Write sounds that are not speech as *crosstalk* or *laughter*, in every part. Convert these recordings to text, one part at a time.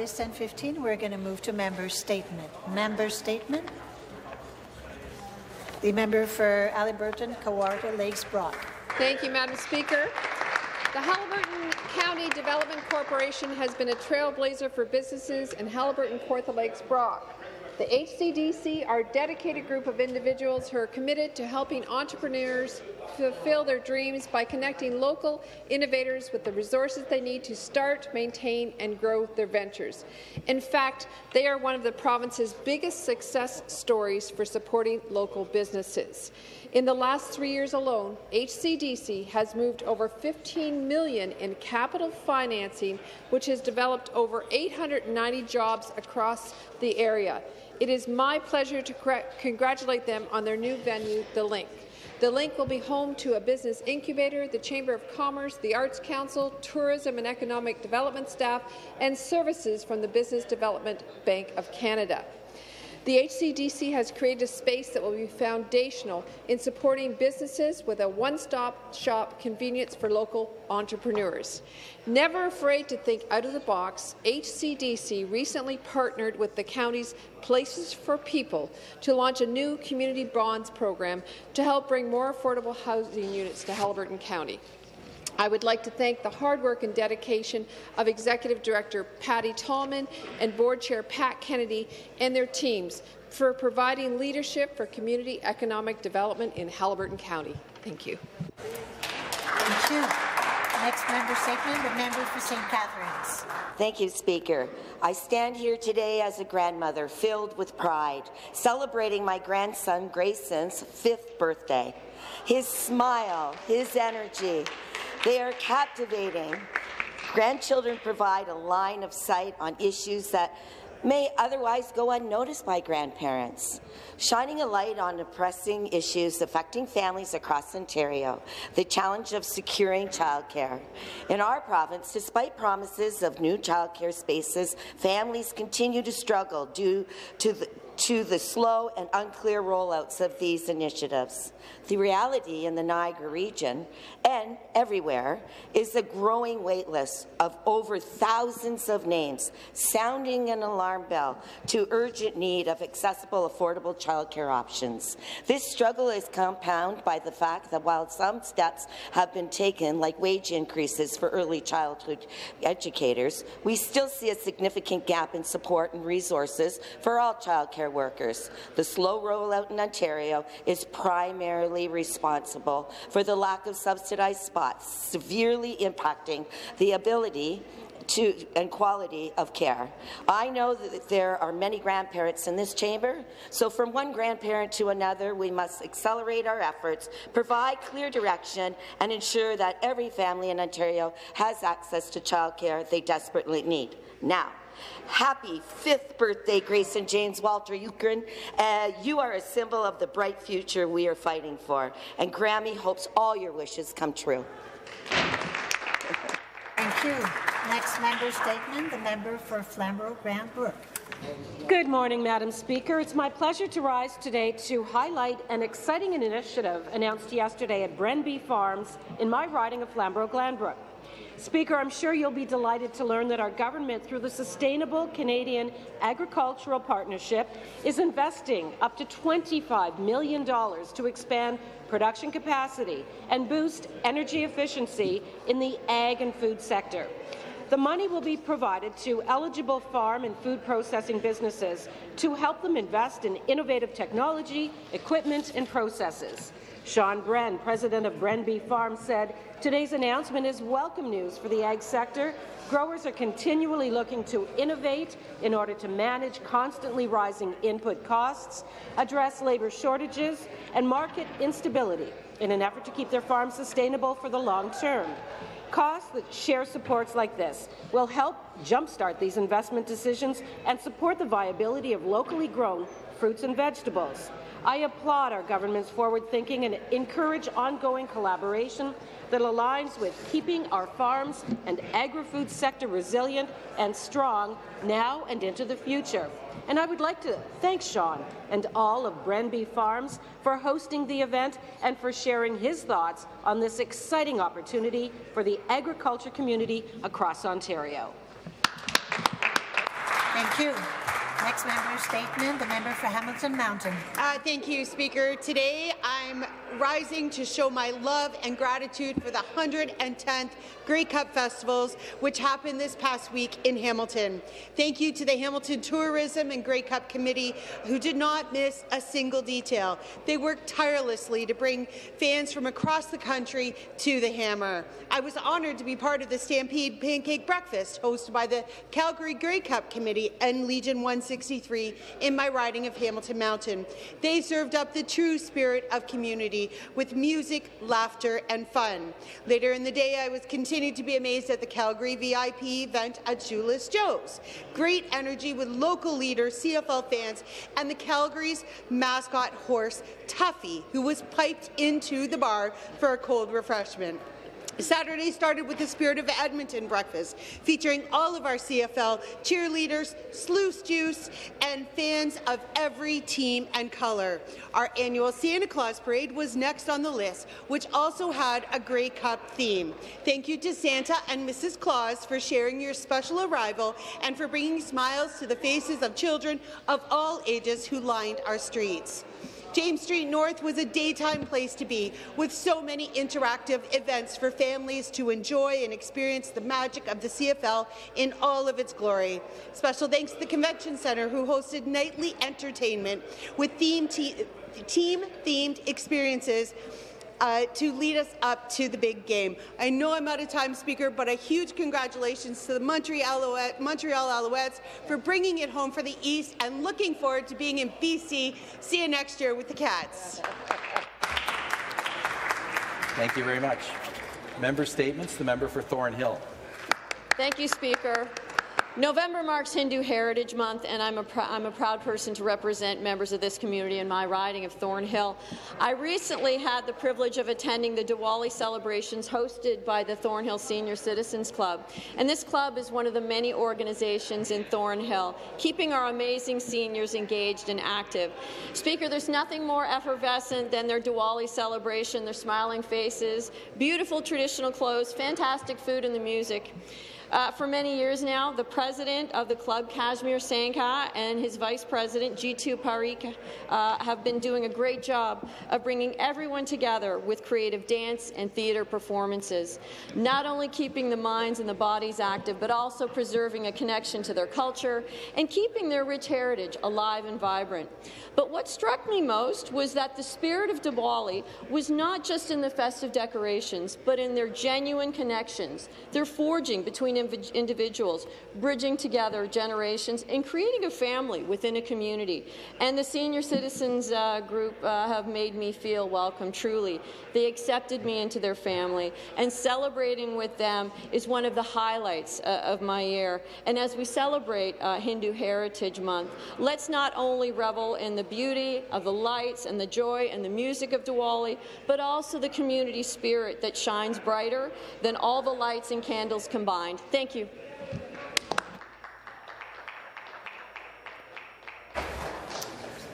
it is 10.15, we're going to move to member statement. Member statement. The member for Haliburton, Kawartha Lakes Brock. Thank you, Madam Speaker. The Haliburton County Development Corporation has been a trailblazer for businesses in Haliburton, Kawartha Lakes Brock. The HCDC are a dedicated group of individuals who are committed to helping entrepreneurs fulfill their dreams by connecting local innovators with the resources they need to start, maintain and grow their ventures. In fact, they are one of the province's biggest success stories for supporting local businesses. In the last three years alone, HCDC has moved over 15 million in capital financing, which has developed over 890 jobs across the area. It is my pleasure to congratulate them on their new venue, The Link. The Link will be home to a business incubator, the Chamber of Commerce, the Arts Council, tourism and economic development staff, and services from the Business Development Bank of Canada. The HCDC has created a space that will be foundational in supporting businesses with a one-stop shop convenience for local entrepreneurs. Never afraid to think out of the box, HCDC recently partnered with the county's Places for People to launch a new community bonds program to help bring more affordable housing units to Haliburton County. I would like to thank the hard work and dedication of Executive Director Patty Tallman and Board Chair Pat Kennedy and their teams for providing leadership for community economic development in Haliburton County. Thank you. Thank you. Next member statement, the member for St. Catharines. Thank you, Speaker. I stand here today as a grandmother filled with pride, celebrating my grandson Grayson's fifth birthday. His smile, his energy, they are captivating. Grandchildren provide a line of sight on issues that may otherwise go unnoticed by grandparents, shining a light on the pressing issues affecting families across Ontario, the challenge of securing childcare. In our province, despite promises of new childcare spaces, families continue to struggle due to the, to the slow and unclear rollouts of these initiatives. The reality in the Niagara region and everywhere is a growing waitlist of over thousands of names sounding an alarm bell to urgent need of accessible, affordable childcare options. This struggle is compounded by the fact that while some steps have been taken, like wage increases for early childhood educators, we still see a significant gap in support and resources for all childcare workers. The slow rollout in Ontario is primarily responsible for the lack of subsidized spots, severely impacting the ability to, and quality of care. I know that there are many grandparents in this chamber, so from one grandparent to another, we must accelerate our efforts, provide clear direction, and ensure that every family in Ontario has access to childcare they desperately need. Now, Happy fifth birthday, Grayson James Walter Euchrin. Uh, you are a symbol of the bright future we are fighting for, and Grammy hopes all your wishes come true. Thank you. Next member statement, the member for Flamborough Glanbrook. Good morning, Madam Speaker. It's my pleasure to rise today to highlight an exciting initiative announced yesterday at Brenby Farms in my riding of Flamborough-Glanbrook. Speaker, I'm sure you'll be delighted to learn that our government, through the Sustainable Canadian Agricultural Partnership, is investing up to $25 million to expand production capacity and boost energy efficiency in the ag and food sector. The money will be provided to eligible farm and food processing businesses to help them invest in innovative technology, equipment and processes. Sean Bren, president of Brenby Farm, said today's announcement is welcome news for the ag sector. Growers are continually looking to innovate in order to manage constantly rising input costs, address labour shortages and market instability in an effort to keep their farms sustainable for the long term. Costs that share supports like this will help jumpstart these investment decisions and support the viability of locally grown fruits and vegetables. I applaud our government's forward thinking and encourage ongoing collaboration that aligns with keeping our farms and agri-food sector resilient and strong now and into the future. And I would like to thank Sean and all of Brenby Farms for hosting the event and for sharing his thoughts on this exciting opportunity for the agriculture community across Ontario. Thank you. Next member statement, the member for Hamilton Mountain. Uh, thank you, Speaker. Today I'm rising to show my love and gratitude for the 110th Grey Cup Festivals, which happened this past week in Hamilton. Thank you to the Hamilton Tourism and Grey Cup Committee, who did not miss a single detail. They worked tirelessly to bring fans from across the country to the Hammer. I was honoured to be part of the Stampede Pancake Breakfast hosted by the Calgary Grey Cup Committee and Legion 163 in my riding of Hamilton Mountain. They served up the true spirit of community with music, laughter, and fun. Later in the day, I was continued to be amazed at the Calgary VIP event at Shoeless Joe's. Great energy with local leaders, CFL fans, and the Calgary's mascot horse, Tuffy, who was piped into the bar for a cold refreshment. Saturday started with the Spirit of Edmonton breakfast, featuring all of our CFL cheerleaders, sluice juice, and fans of every team and colour. Our annual Santa Claus Parade was next on the list, which also had a Grey Cup theme. Thank you to Santa and Mrs. Claus for sharing your special arrival and for bringing smiles to the faces of children of all ages who lined our streets. James Street North was a daytime place to be, with so many interactive events for families to enjoy and experience the magic of the CFL in all of its glory. Special thanks to the Convention Centre, who hosted nightly entertainment with theme te team-themed experiences uh, to lead us up to the big game. I know I'm out of time, Speaker, but a huge congratulations to the Montreal, Alouette, Montreal Alouettes for bringing it home for the East and looking forward to being in BC. See you next year with the Cats. Thank you very much. Member statements. The member for Thornhill. Thank you, Speaker. November marks Hindu Heritage Month, and I'm a, I'm a, proud person to represent members of this community in my riding of Thornhill. I recently had the privilege of attending the Diwali celebrations hosted by the Thornhill Senior Citizens Club, and this club is one of the many organizations in Thornhill, keeping our amazing seniors engaged and active. Speaker, there's nothing more effervescent than their Diwali celebration, their smiling faces, beautiful traditional clothes, fantastic food, and the music. Uh, for many years now, the president of the club, Kashmir Sankha, and his vice president, Jitu Parikh, uh, have been doing a great job of bringing everyone together with creative dance and theatre performances, not only keeping the minds and the bodies active, but also preserving a connection to their culture and keeping their rich heritage alive and vibrant. But what struck me most was that the spirit of Diwali was not just in the festive decorations, but in their genuine connections, their forging between individuals, bridging together generations, and creating a family within a community. And the senior citizens uh, group uh, have made me feel welcome, truly. They accepted me into their family, and celebrating with them is one of the highlights uh, of my year. And as we celebrate uh, Hindu Heritage Month, let's not only revel in the beauty of the lights and the joy and the music of Diwali, but also the community spirit that shines brighter than all the lights and candles combined. Thank you.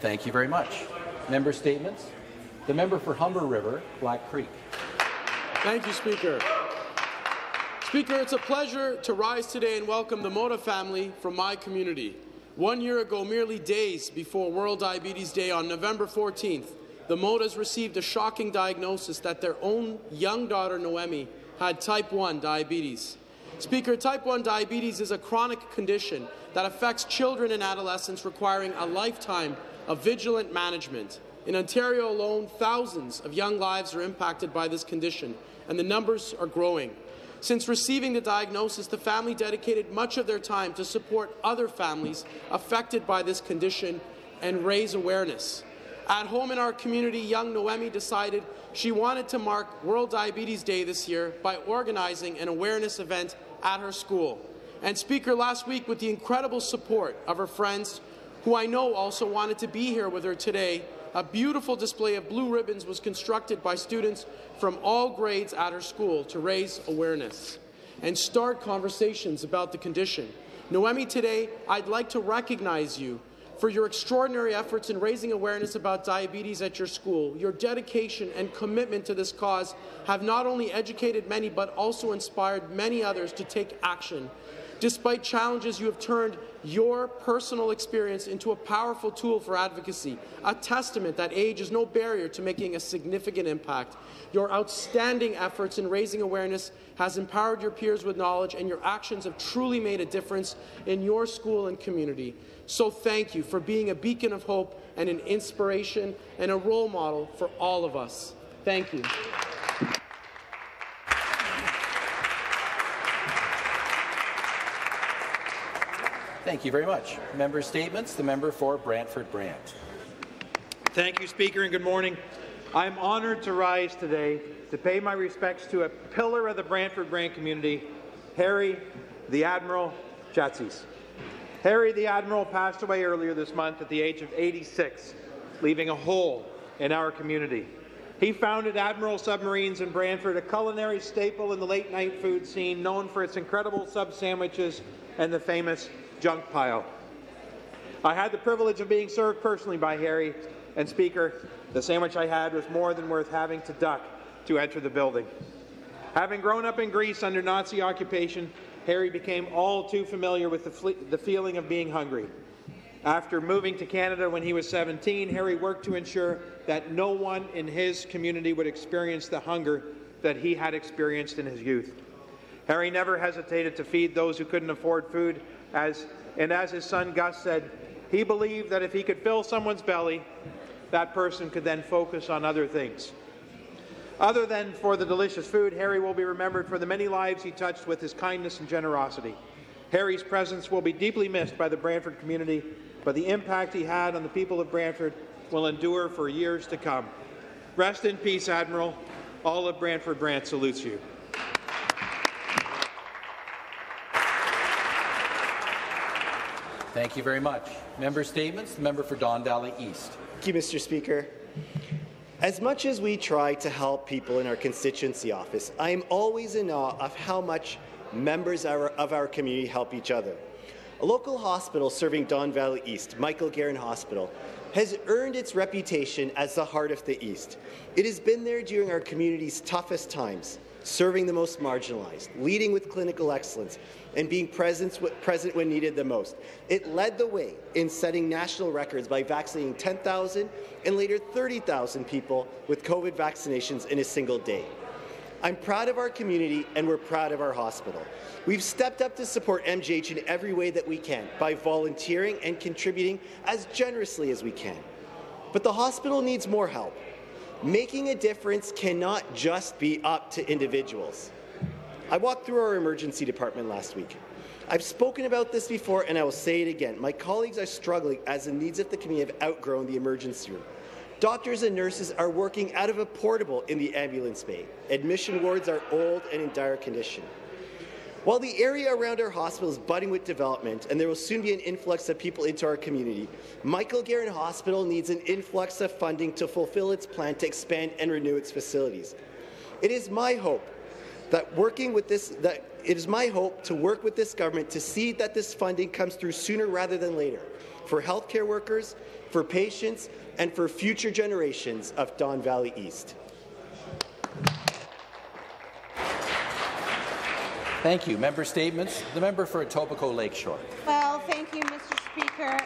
Thank you very much. Member statements. The member for Humber River, Black Creek. Thank you, Speaker. Speaker, it's a pleasure to rise today and welcome the Mota family from my community. One year ago, merely days before World Diabetes Day on November 14th, the Motas received a shocking diagnosis that their own young daughter, Noemi, had type 1 diabetes. Speaker, type 1 diabetes is a chronic condition that affects children and adolescents requiring a lifetime of vigilant management. In Ontario alone, thousands of young lives are impacted by this condition, and the numbers are growing. Since receiving the diagnosis, the family dedicated much of their time to support other families affected by this condition and raise awareness. At home in our community, young Noemi decided she wanted to mark World Diabetes Day this year by organizing an awareness event at her school. And Speaker, last week, with the incredible support of her friends, who I know also wanted to be here with her today, a beautiful display of blue ribbons was constructed by students from all grades at her school to raise awareness and start conversations about the condition. Noemi, today, I'd like to recognize you for your extraordinary efforts in raising awareness about diabetes at your school. Your dedication and commitment to this cause have not only educated many, but also inspired many others to take action. Despite challenges, you have turned your personal experience into a powerful tool for advocacy, a testament that age is no barrier to making a significant impact. Your outstanding efforts in raising awareness has empowered your peers with knowledge, and your actions have truly made a difference in your school and community. So thank you for being a beacon of hope and an inspiration and a role model for all of us. Thank you. Thank you very much. Member statements. The member for Brantford Brant. Thank you, Speaker, and good morning. I am honoured to rise today to pay my respects to a pillar of the Brantford Brant community, Harry the Admiral Jatsis. Harry the Admiral passed away earlier this month at the age of 86, leaving a hole in our community. He founded Admiral Submarines in Brantford, a culinary staple in the late night food scene, known for its incredible sub sandwiches and the famous junk pile. I had the privilege of being served personally by Harry, and Speaker, the sandwich I had was more than worth having to duck to enter the building. Having grown up in Greece under Nazi occupation, Harry became all too familiar with the, the feeling of being hungry. After moving to Canada when he was 17, Harry worked to ensure that no one in his community would experience the hunger that he had experienced in his youth. Harry never hesitated to feed those who couldn't afford food as, and as his son Gus said, he believed that if he could fill someone's belly, that person could then focus on other things. Other than for the delicious food, Harry will be remembered for the many lives he touched with his kindness and generosity. Harry's presence will be deeply missed by the Brantford community, but the impact he had on the people of Brantford will endure for years to come. Rest in peace, Admiral. All of Brantford Brant salutes you. Thank you very much. Member statements. The member for Don Valley East. Thank you, Mr. Speaker. As much as we try to help people in our constituency office, I am always in awe of how much members of our community help each other. A local hospital serving Don Valley East, Michael Garron Hospital, has earned its reputation as the heart of the East. It has been there during our community's toughest times, serving the most marginalized, leading with clinical excellence, and being present, present when needed the most. It led the way in setting national records by vaccinating 10,000 and later 30,000 people with COVID vaccinations in a single day. I'm proud of our community and we're proud of our hospital. We've stepped up to support MGH in every way that we can by volunteering and contributing as generously as we can. But the hospital needs more help. Making a difference cannot just be up to individuals. I walked through our emergency department last week. I've spoken about this before and I will say it again. My colleagues are struggling as the needs of the community have outgrown the emergency room. Doctors and nurses are working out of a portable in the ambulance bay. Admission wards are old and in dire condition. While the area around our hospital is budding with development and there will soon be an influx of people into our community, Michael Garron Hospital needs an influx of funding to fulfill its plan to expand and renew its facilities. It is my hope that working with this, that it is my hope to work with this government to see that this funding comes through sooner rather than later for healthcare workers, for patients, and for future generations of Don Valley East. Thank you. Member statements. The member for Etobicoke Lakeshore. Well, thank you, Mr. Speaker.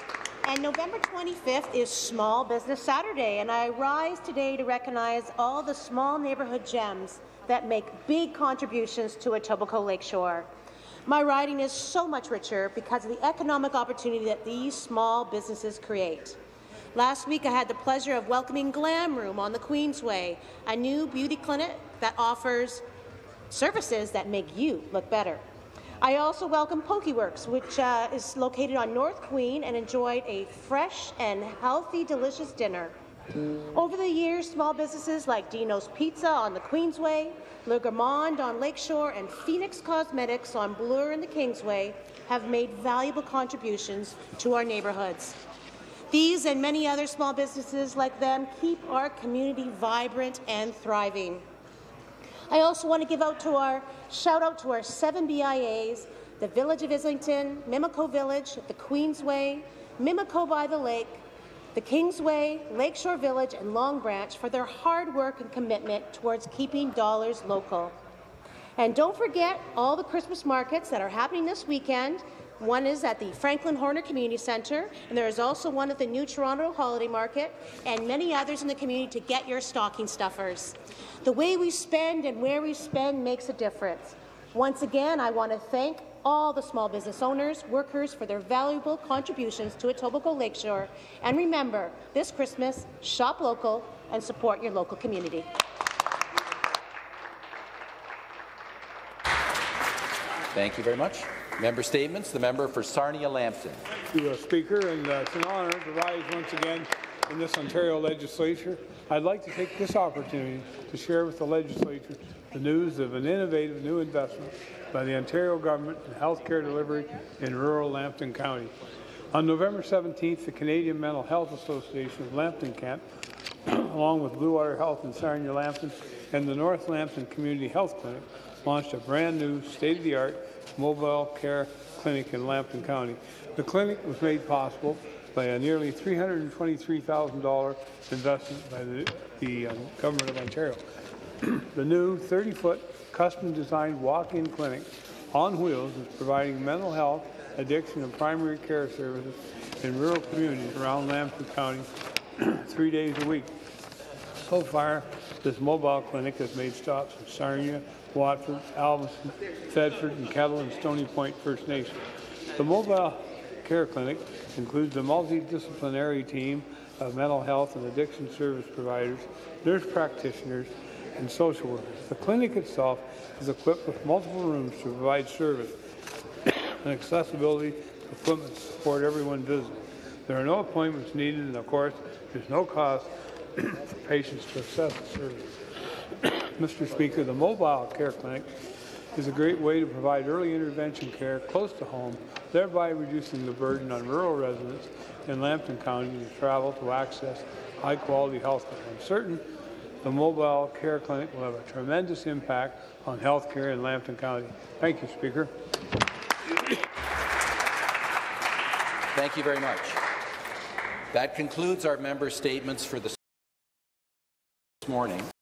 And November 25th is Small Business Saturday, and I rise today to recognize all the small neighbourhood gems that make big contributions to Etobicoke Lakeshore. My riding is so much richer because of the economic opportunity that these small businesses create. Last week, I had the pleasure of welcoming Glam Room on the Queensway, a new beauty clinic that offers services that make you look better. I also welcome Pokeworks, which uh, is located on North Queen and enjoyed a fresh and healthy, delicious dinner. Over the years, small businesses like Dino's Pizza on the Queensway, Le Gourmand on Lakeshore, and Phoenix Cosmetics on Bloor and the Kingsway have made valuable contributions to our neighbourhoods. These and many other small businesses like them keep our community vibrant and thriving. I also want to give out to our shout out to our seven BIAs, the Village of Islington, Mimico Village, the Queensway, Mimico by the Lake, the Kingsway, Lakeshore Village, and Long Branch for their hard work and commitment towards keeping dollars local. And don't forget all the Christmas markets that are happening this weekend. One is at the Franklin Horner Community Centre, and there is also one at the New Toronto Holiday Market, and many others in the community to get your stocking stuffers. The way we spend and where we spend makes a difference. Once again, I want to thank all the small business owners, workers for their valuable contributions to Etobicoke Lakeshore. And remember, this Christmas, shop local and support your local community. Thank you very much. Member statements. The member for Sarnia-Lambton. Thank you, uh, Speaker, and uh, it's an honour to rise once again in this Ontario legislature. I'd like to take this opportunity to share with the legislature the news of an innovative new investment by the Ontario government in healthcare delivery in rural Lambton County. On November 17th, the Canadian Mental Health Association of Lambton Kent, *clears throat* along with Bluewater Health in Sarnia Lambton and the North Lambton Community Health Clinic, launched a brand new state-of-the-art mobile care clinic in Lambton County. The clinic was made possible by a nearly $323,000 investment by the, the um, Government of Ontario. *clears throat* the new 30-foot custom-designed walk-in clinic on wheels is providing mental health, addiction, and primary care services in rural communities around Lambton County *clears throat* three days a week. So far, this mobile clinic has made stops in Sarnia, Watford, Alvinston, Thedford, and Kettle and Stony Point First Nation. The mobile care clinic includes a multidisciplinary team of mental health and addiction service providers, nurse practitioners, and social workers. The clinic itself is equipped with multiple rooms to provide service and accessibility equipment to support everyone visiting. There are no appointments needed, and of course, there's no cost patients to the service. *coughs* Mr. Speaker, the mobile care clinic is a great way to provide early intervention care close to home, thereby reducing the burden on rural residents in Lambton County to travel to access high-quality health care. I'm certain the mobile care clinic will have a tremendous impact on health care in Lambton County. Thank you, Speaker. Thank you very much. That concludes our member statements for this morning.